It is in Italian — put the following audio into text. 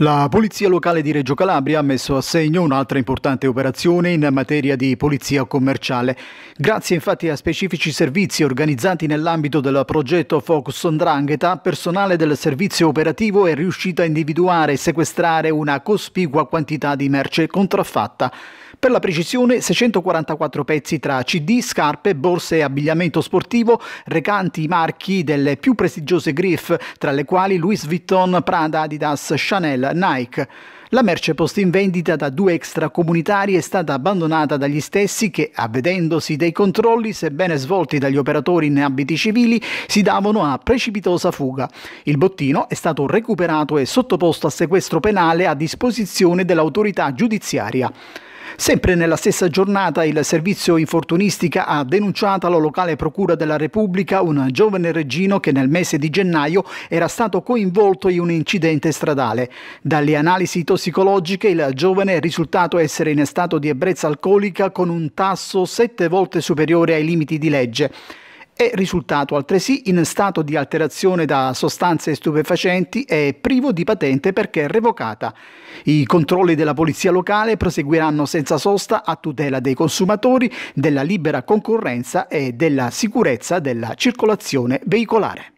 La Polizia Locale di Reggio Calabria ha messo a segno un'altra importante operazione in materia di polizia commerciale. Grazie infatti a specifici servizi organizzati nell'ambito del progetto Focus on Drangheta, personale del servizio operativo è riuscito a individuare e sequestrare una cospicua quantità di merce contraffatta. Per la precisione, 644 pezzi tra CD, scarpe, borse e abbigliamento sportivo, recanti i marchi delle più prestigiose griff, tra le quali Louis Vuitton, Prada, Adidas, Chanel, Nike. La merce posta in vendita da due extracomunitari è stata abbandonata dagli stessi che, avvedendosi dei controlli, sebbene svolti dagli operatori in abiti civili, si davano a precipitosa fuga. Il bottino è stato recuperato e sottoposto a sequestro penale a disposizione dell'autorità giudiziaria. Sempre nella stessa giornata il servizio infortunistica ha denunciato alla locale procura della Repubblica un giovane reggino che nel mese di gennaio era stato coinvolto in un incidente stradale. Dalle analisi tossicologiche il giovane è risultato essere in stato di ebbrezza alcolica con un tasso sette volte superiore ai limiti di legge è risultato altresì in stato di alterazione da sostanze stupefacenti e privo di patente perché revocata. I controlli della polizia locale proseguiranno senza sosta a tutela dei consumatori, della libera concorrenza e della sicurezza della circolazione veicolare.